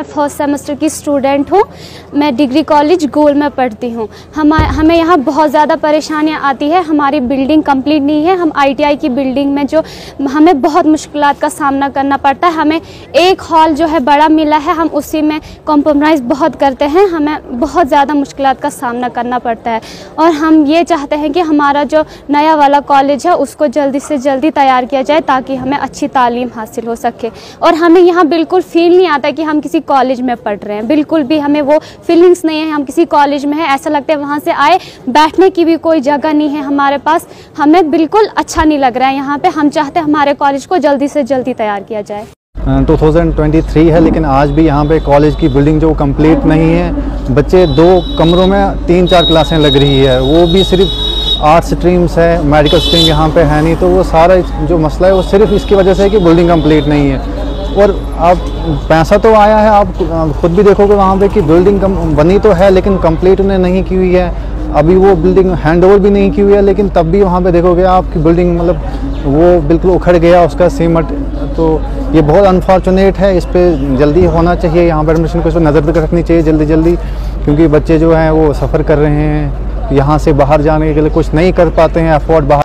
मैं first semester की student हूँ। मैं डिग्री कॉलेज गोल में पढ़ती हूँ। हम, हमें यहाँ बहुत ज़्यादा परेशानियाँ आती है। हमारी बिल्डिंग कंप्लीट नहीं है। हम आईटीआई की बिल्डिंग में जो हमें बहुत मुश्किल का सामना करना पड़ता है। हमें एक हॉल जो है बड़ा मिला है। हम उसी में कॉम्प्रोमाइज़ बहुत करते हैं। हमें बहुत ज़्यादा मुश्किल का सामना करना पड़ता है। और हम ये चाहते हैं कि हमारा जो नया वाला कॉलेज है, उसको जल्दी से जल्दी तैयार किया जाए ताकि हमें अच्छी तालीम हासिल हो सके। और हमें यहाँ बिल्कुल फील नहीं आता कि हम किसी कॉलेज में पढ़ रहे हैं। बिल्कुल भी हमें वो फीलिंग्स नहीं है, हम किसी कॉलेज में हैं, ऐसा लगता है वहाँ से आए, बैठने की भी कोई जगह नहीं है हमारे पास। हमें बिल्कुल अच्छा नहीं लग रहा है यहाँ पे, हम चाहते हैं हमारे कॉलेज को जल्दी से जल्दी तैयार किया जाए। 2023 है, लेकिन आज भी यहाँ पे कॉलेज की बिल्डिंग जो कंप्लीट नहीं है, बच्चे दो कमरों में तीन चार क्लासें लग रही है। वो भी सिर्फ़ आर्ट स्ट्रीम्स है मेडिकल स्ट्रीम यहाँ पे है नहीं तो वो सारा जो मसला है, वो सिर्फ़ इसकी वजह से है कि बिल्डिंग कंप्लीट नहीं है। और आप पैसा तो आया है, आप खुद भी देखोगे वहाँ पे कि बिल्डिंग कम, बनी तो है, लेकिन कंप्लीट उन्हें नहीं की हुई है। अभी वो बिल्डिंग हैंड ओवर भी नहीं की हुई है, लेकिन तब भी वहाँ पे देखोगे आपकी बिल्डिंग मतलब वो बिल्कुल उखड़ गया, उसका सीमट। तो ये बहुत अनफॉर्चुनेट है, इस पर जल्दी होना चाहिए। यहाँ पर एडमिशन को इस पर नज़र रखनी चाहिए जल्दी जल्दी, क्योंकि बच्चे जो हैं वो सफ़र कर रहे हैं। यहाँ से बाहर जाने के लिए कुछ नहीं कर पाते हैं अफोर्ड बाहर।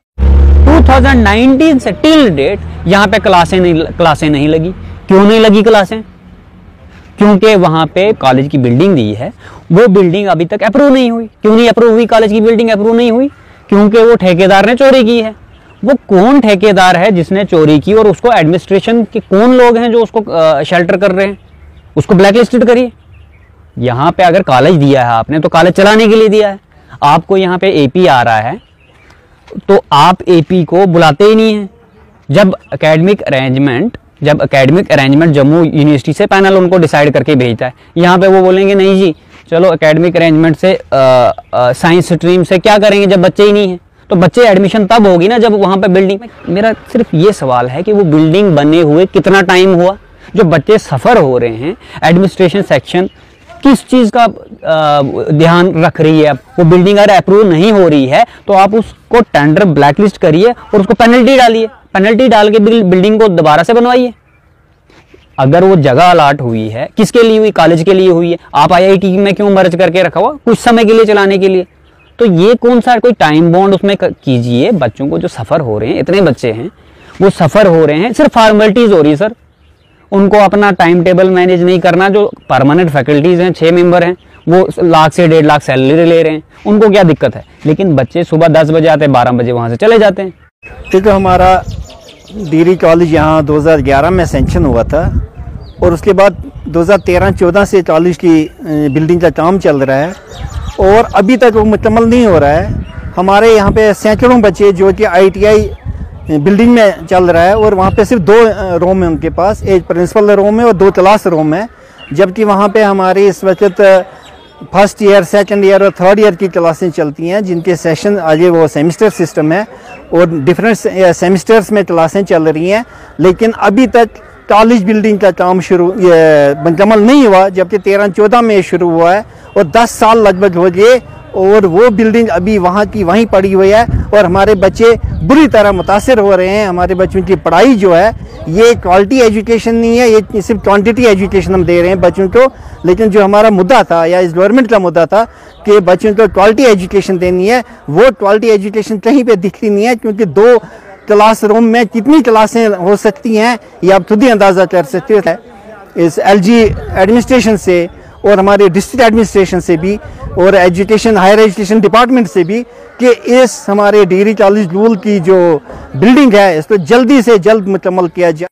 2019 से टिल डेट यहाँ पे क्लासें नहीं क्लासें नहीं लगी। क्यों नहीं लगी क्लासें? क्योंकि वहाँ पे कॉलेज की बिल्डिंग दी है। वो बिल्डिंग अभी तक अप्रूव नहीं हुई। क्यों नहीं अप्रूव हुई? कॉलेज की बिल्डिंग अप्रूव नहीं हुई। क्योंकि वो ठेकेदार ने चोरी की है। वो कौन ठेकेदार है जिसने चोरी की और उसको एडमिनिस्ट्रेशन के कौन लोग हैं जो उसको शेल्टर कर रहे हैं? उसको ब्लैक लिस्टेड करिए। यहाँ पे अगर कॉलेज दिया है आपने तो कॉलेज चलाने के लिए दिया है। आपको यहाँ पे एपी आ रहा है। तो आप एपी को बुलाते ही नहीं हैं। जब एकेडमिक अरेंजमेंट जब एकेडमिक अरेंजमेंट जम्मू यूनिवर्सिटी से पैनल उनको डिसाइड करके भेजता है। यहाँ पे वो बोलेंगे, नहीं जी, चलो एकेडमिक अरेंजमेंट से साइंस स्ट्रीम से क्या करेंगे जब बच्चे ही नहीं है? तो बच्चे एडमिशन तब होगी ना जब वहाँ पे बिल्डिंग मेरा सिर्फ़ ये सवाल है कि वो बिल्डिंग बने हुए कितना टाइम हुआ? जो बच्चे सफ़र हो रहे हैं एडमिनिस्ट्रेशन सेक्शन किस चीज़ का ध्यान रख रही है? वो बिल्डिंग अगर अप्रूव नहीं हो रही है तो आप उसको टेंडर ब्लैकलिस्ट करिए और उसको पेनल्टी डालिए। पेनल्टी डाल के बिल्डिंग को दोबारा से बनवाइए। अगर वो जगह अलाट हुई है, किसके लिए हुई? कॉलेज के लिए हुई है। आप आईआईटी में क्यों मर्ज करके रखा हुआ? कुछ समय के लिए, चलाने के लिए। तो ये कौन सा कोई टाइम बॉन्ड उसमें कीजिए। बच्चों को जो सफ़र हो रहे हैं, इतने बच्चे हैं, वो सफ़र हो रहे हैं। सिर्फ़ फॉर्मेलिटीज़ हो रही है सर उनको अपना टाइम टेबल मैनेज नहीं करना, जो परमानेंट फैकल्टीज़ हैं छः मेंबर हैं, वो लाख से डेढ़ लाख सैलरी ले रहे हैं। उनको क्या दिक्कत है? लेकिन बच्चे सुबह दस बजे आते हैं, बारह बजे वहाँ से चले जाते हैं। क्योंकि हमारा डिग्री कॉलेज यहाँ 2011 में सेंक्शन हुआ था और उसके बाद 2013-14 से कॉलेज की बिल्डिंग का काम चल रहा है और अभी तक वो मुकम्मल नहीं हो रहा है। हमारे यहाँ पे सैकड़ों बच्चे जो कि आईटीआई बिल्डिंग में चल रहा है और वहाँ पे सिर्फ़ दो रूम है उनके पास, एक प्रिंसिपल रूम है और दो क्लास रूम है। जबकि वहाँ पे हमारी इस वक्त फ़र्स्ट ईयर, सेकंड ईयर और थर्ड ईयर की क्लासें चलती हैं, जिनके सेशन आगे वो सेमिस्टर सिस्टम है और डिफरेंट सेमिस्टर्स में क्लासें चल रही हैं, लेकिन अभी तक कॉलेज बिल्डिंग का काम शुरू मुकम्मल नहीं हुआ, जबकि तेरह चौदह में शुरू हुआ है और दस साल लगभग हो गए और वो बिल्डिंग अभी वहाँ की वहीं पड़ी हुई है और हमारे बच्चे बुरी तरह मुतासर हो रहे हैं। हमारे बच्चों की पढ़ाई जो है, ये क्वालिटी एजुकेशन नहीं है, ये सिर्फ़ क्वांटिटी एजुकेशन हम दे रहे हैं बच्चों को। लेकिन जो हमारा मुद्दा था, या इस गवर्नमेंट का मुद्दा था कि बच्चों को क्वालिटी एजुकेशन देनी है, वो क्वालिटी एजुकेशन कहीं पर दिखती नहीं है, क्योंकि दो क्लासरूम में कितनी क्लासें हो सकती हैं, ये आप खुद ही अंदाज़ा कर सकते हैं। इस एलजी एडमिनिस्ट्रेशन से और हमारे डिस्ट्रिक्ट एडमिनिस्ट्रेशन से भी और एजुकेशन हायर एजुकेशन डिपार्टमेंट से भी कि इस हमारे डिग्री कॉलेज लूल की जो बिल्डिंग है, इसको जल्दी से जल्द मुकम्मल किया जाए